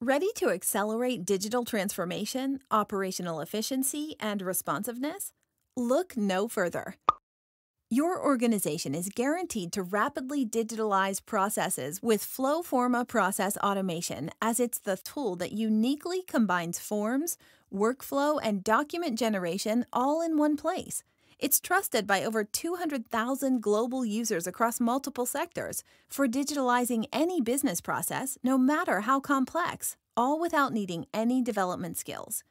Ready to accelerate digital transformation, operational efficiency, and responsiveness? Look no further. Your organization is guaranteed to rapidly digitalize processes with Flowforma Process Automation, as it's the tool that uniquely combines forms, workflow, and document generation all in one place. It's trusted by over 200,000 global users across multiple sectors for digitalizing any business process, no matter how complex, all without needing any development skills.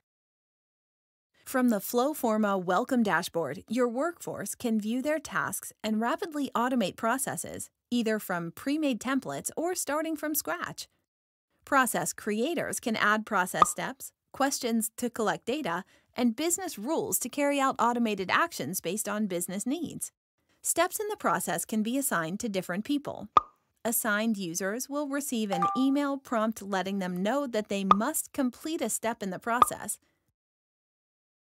From the Flowforma Welcome Dashboard, your workforce can view their tasks and rapidly automate processes, either from pre made templates or starting from scratch. Process creators can add process steps, questions to collect data, and business rules to carry out automated actions based on business needs. Steps in the process can be assigned to different people. Assigned users will receive an email prompt letting them know that they must complete a step in the process.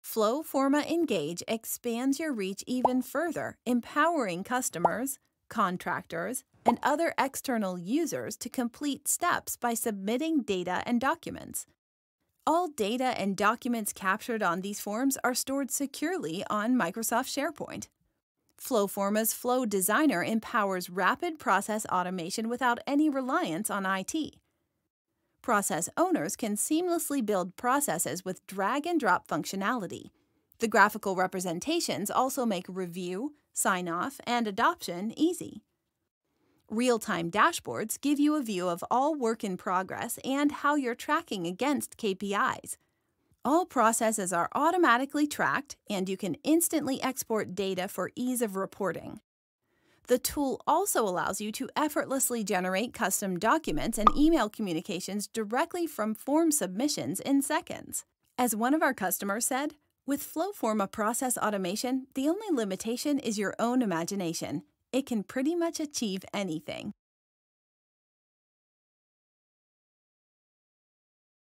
Flowforma Engage expands your reach even further, empowering customers, contractors, and other external users to complete steps by submitting data and documents. All data and documents captured on these forms are stored securely on Microsoft SharePoint. Flowforma's Flow Designer empowers rapid process automation without any reliance on IT. Process owners can seamlessly build processes with drag and drop functionality. The graphical representations also make review, sign off, and adoption easy. Real time dashboards give you a view of all work in progress and how you're tracking against KPIs. All processes are automatically tracked, and you can instantly export data for ease of reporting. The tool also allows you to effortlessly generate custom documents and email communications directly from form submissions in seconds. As one of our customers said, with Flowforma process automation, the only limitation is your own imagination. It can pretty much achieve anything.